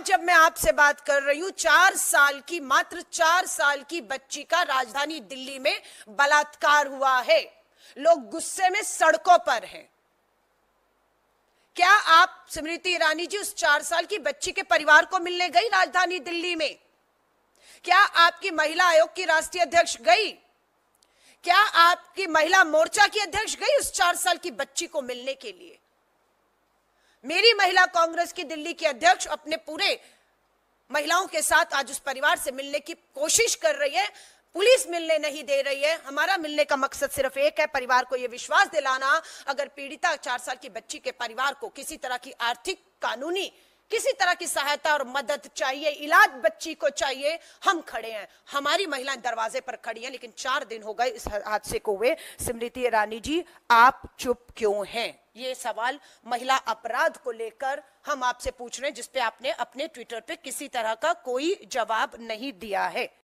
आज जब मैं आपसे बात कर रही हूँ, चार साल की, मात्र चार साल की बच्ची का राजधानी दिल्ली में बलात्कार हुआ है। लोग गुस्से में सड़कों पर हैं। क्या आप स्मृति ईरानी जी, उस चार साल की बच्ची के परिवार को मिलने गई राजधानी दिल्ली में? क्या आपकी महिला आयोग की राष्ट्रीय अध्यक्ष गई? क्या आपकी महिला मोर्चा की अध्यक्ष गई उस चार साल की बच्ची को मिलने के लिए? मेरी महिला कांग्रेस की दिल्ली की अध्यक्ष अपने पूरे महिलाओं के साथ आज उस परिवार से मिलने की कोशिश कर रही है। पुलिस मिलने नहीं दे रही है। हमारा मिलने का मकसद सिर्फ़ एक है परिवार को यह विश्वास दिलाना। अगर पीड़िता चार साल की बच्ची के परिवार को किसी तरह की आर्थिक कानूनी किसी तरह की सहायता और मदद चाहिए, इलाज बच्ची को चाहिए, हम खड़े हैं। हमारी महिलाएँ दरवाजे पर खड़ी हैं, लेकिन चार दिन हो गए इस हादसे को हुए। स्मृति ईरानी जी, आप चुप क्यों हैं? ये सवाल महिला अपराध को लेकर हम आपसे पूछ रहे हैं, जिसपे आपने अपने ट्विटर पे किसी तरह का कोई जवाब नहीं दिया है।